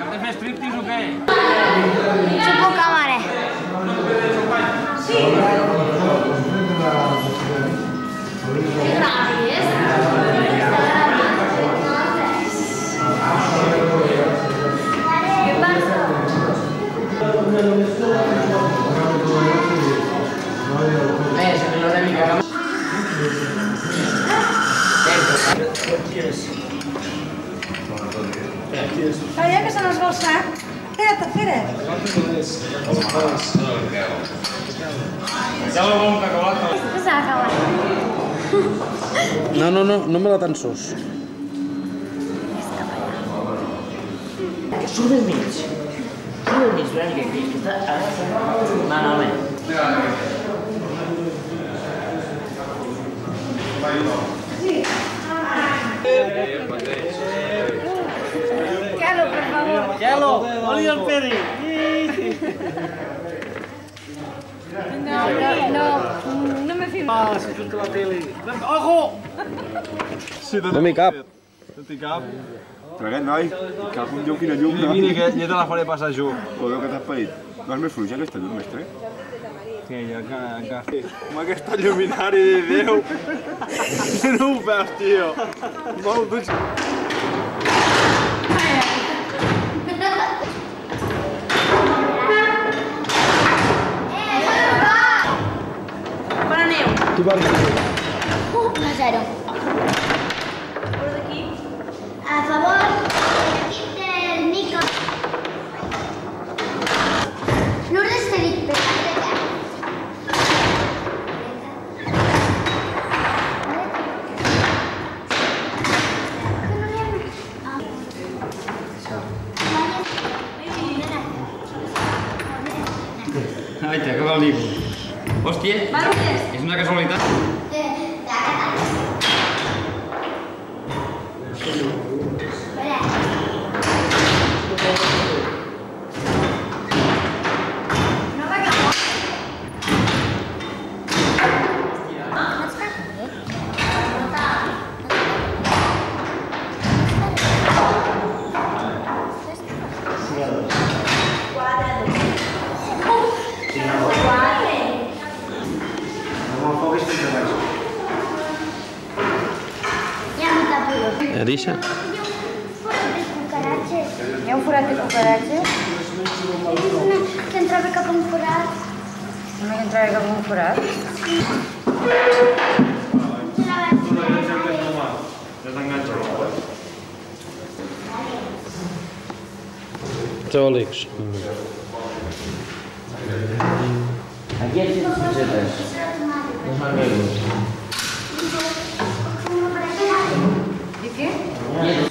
Até fez striptease o quê? Tipo camaré. Que grave esse? Que barulho. Calla, que se n'es va el sac. Espera't, espera't. Ja la bon cacahuata. Esto se va a acabar. No, no, no, no me la tensos. Surt del mig. Surt del mig, mica, que està... Ara... Malament. Calo, favor. Yelo, oli el peri. No, no, no. No me fio. Ah, si surt a la tele. Ojo! Sí, No m'hi cap. No t'hi cap. Però aquest noi, cap un llum, quina llum, no? Mira, que ja te la faré passar jo. O veu que t'has parit. No és més fluixa aquesta llum, mestre? Sí, ja que... que... Amb aquesta lluminària de Déu. No ho veus, tio. Molt dutx. Tu barco. Uh, aquí? A favor, quiten micro. Felipe. El libro. Hostia, ¿es una casualidad? É, Arisha? É um furaco de cucaracha? Que entrava cá para um furaco. Não entrava cá para um Não Até o Alex. Aqui é tipo de Amen.